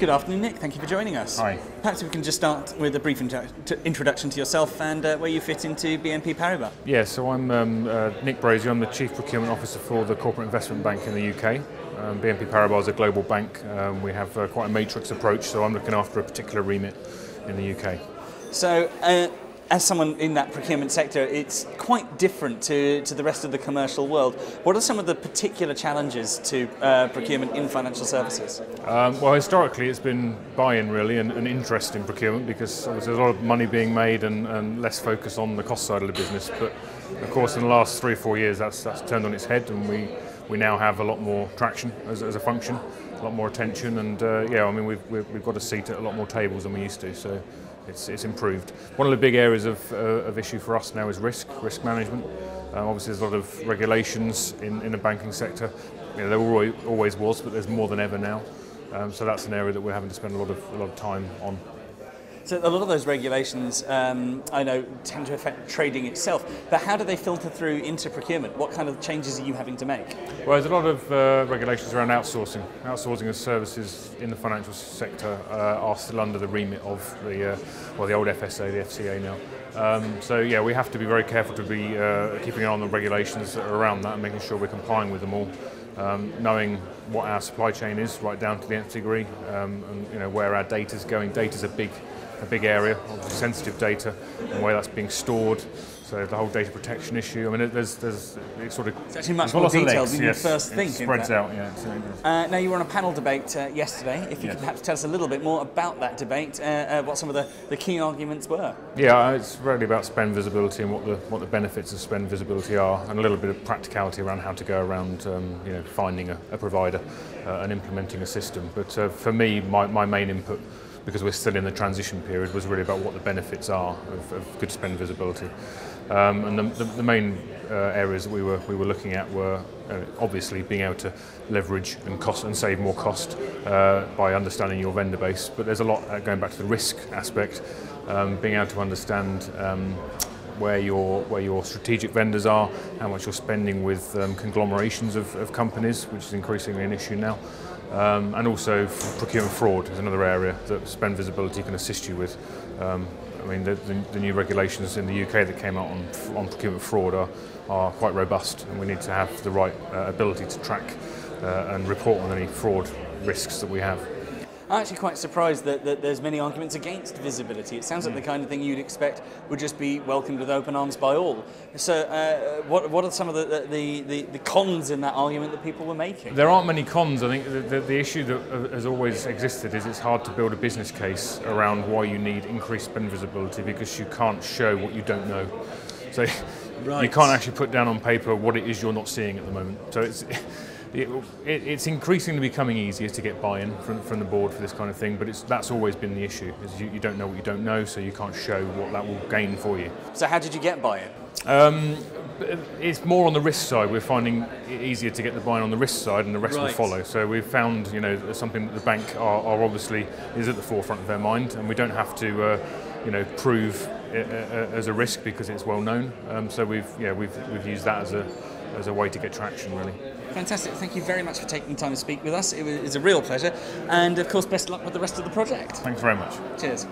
Good afternoon, Nick. Thank you for joining us. Hi. Perhaps we can just start with a brief introduction to yourself and uh, where you fit into BNP Paribas. Yeah, so I'm um, uh, Nick Brazier. I'm the Chief Procurement Officer for the Corporate Investment Bank in the UK. Um, BNP Paribas is a global bank. Um, we have uh, quite a matrix approach, so I'm looking after a particular remit in the UK. So, uh, as someone in that procurement sector, it's quite different to, to the rest of the commercial world. What are some of the particular challenges to uh, procurement in financial services? Um, well, historically, it's been buy-in really and, interest in procurement because there's a lot of money being made and, and less focus on the cost side of the business. But of course, in the last three or four years, that's, that's turned on its head, and we, we now have a lot more traction as, as a function, a lot more attention, and uh, yeah, I mean we've, we've, we've got a seat at a lot more tables than we used to. So it's, it's improved. One of the big areas of, uh, of issue for us now is risk, risk management. Um, obviously, there's a lot of regulations in, in the banking sector. You know, there always, always was, but there's more than ever now. Um, so that's an area that we're having to spend a lot of, a lot of time on. So a lot of those regulations, um, I know, tend to affect trading itself. But how do they filter through into procurement? What kind of changes are you having to make? Well, there's a lot of uh, regulations around outsourcing. Outsourcing of services in the financial sector uh, are still under the remit of the, uh, well, the old FSA, the FCA now. Um, so yeah, we have to be very careful to be uh, keeping an eye on the regulations that are around that and making sure we're complying with them all. Um, knowing what our supply chain is right down to the nth degree, um, and you know where our data is going. Data is a big a big area, sensitive data, and where that's being stored. So the whole data protection issue. I mean, there's there's it's sort of it's actually much more detailed than you yes. first It think. in spreads out, yeah. it's- it's- Uh, now you were on a panel debate uh, yesterday. If you Yes. could perhaps tell us a little bit more about that debate, uh, uh, what some of the, the key arguments were. Yeah, it's really about spend visibility and what the what the benefits of spend visibility are, and a little bit of practicality around how to go around, um, you know, finding a, a provider uh, and implementing a system. But uh, for me, my, my main input, because we're still in the transition period, was really about what the benefits are of, of good spend visibility. Um, and the, the, the main uh, areas that we were, we were looking at were uh, obviously being able to leverage and cost and save more cost uh, by understanding your vendor base. But there's a lot uh, going back to the risk aspect, um, being able to understand um, where your where your strategic vendors are, how much you're spending with um, conglomerations of, of companies, which is increasingly an issue now, um, and also procurement fraud is another area that spend visibility can assist you with. Um, I mean, the, the, the new regulations in the UK that came out on, on procurement fraud are, are quite robust, and we need to have the right uh, ability to track uh, and report on any fraud risks that we have. I'm actually quite surprised that, that there's many arguments against visibility. It sounds like the Hmm. kind of thing you'd expect would just be welcomed with open arms by all. So, uh, what, what are some of the, the, the, the cons in that argument that people were making? There aren't many cons. I think the, the, the issue that uh, has always existed is it's hard to build a business case around why you need increased spend visibility because you can't show what you don't know. So you can't actually put down on paper what it is you're not seeing at the moment. So it's it, it, it's increasingly becoming easier to get buy-in from, from the board for this kind of thing, but it's, that's always been the issue. Is you, you don't know what you don't know, so you can't show what that will gain for you. So, how did you get buy-in? Um, it's more on the risk side. We're finding it easier to get the buy-in on the risk side, and the rest will follow. So we've found, you know, something that the bank are, are obviously is at the forefront of their mind, and we don't have to, uh, you know, prove it, uh, as a risk because it's well known. Um, so we've, yeah, we've we've used that as a as a way to get traction, really. Fantastic. Thank you very much for taking the time to speak with us. It was, a real pleasure. And, of course, best luck with the rest of the project. Thanks very much. Cheers.